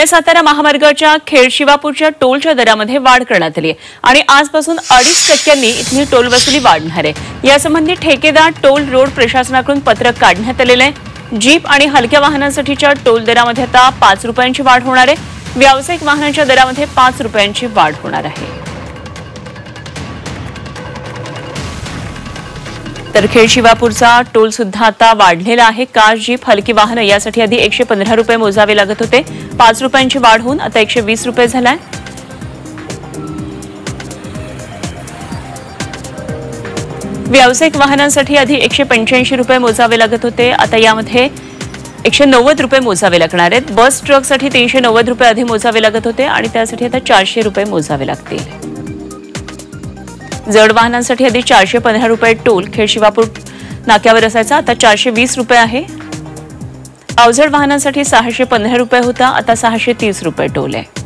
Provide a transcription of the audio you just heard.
पुणे सातारा महामार्गाच्या खेडशिवापूरच्या टोलच्या दरामध्ये वाढ करण्यात आली आहे. आणि आजपासून अडीच टक्क्यांनी इथली टोल वसुली वाढणार आहे. यासंबंधी ठेकेदार टोल रोड प्रशासनाकडून पत्रक काढण्यात आलेलं आहे. जीप आणि हलक्या वाहनांसाठीच्या टोल दरामध्ये आता पाच रुपयांची वाढ होणार आहे. व्यावसायिक वाहनांच्या दरामध्ये पाच रुपयांची वाढ होणार आहे. तर खेड शिवापूरचा टोल सुद्धा आता वाढलेला आहे. कार जीप हलकी वाहनं यासाठी आधी एकशे पंधरा रुपये मोजावे लागत होते. पाच रुपयांची वाढ होऊन आता एकशे वीस रुपये झालाय. व्यावसायिक वाहनांसाठी आधी एकशे पंच्याऐंशी रुपये मोजावे लागत होते. आता यामध्ये एकशे नव्वद रुपये मोजावे लागणार आहेत. बस ट्रकसाठी तीनशे नव्वद रुपये आधी मोजावे लागत होते आणि त्यासाठी आता चारशे रुपये मोजावे लागतील. जड वाहनांसाठी आधी चारशे पंधरा रुपये टोल. खेड शिवापूर नाक्यावर असायचा. आता चारशे वीस रुपये आहे. अवजड वाहनांसाठी सहाशे पंधरा रुपये होता. आता सहाशे तीस रुपये टोल आहे.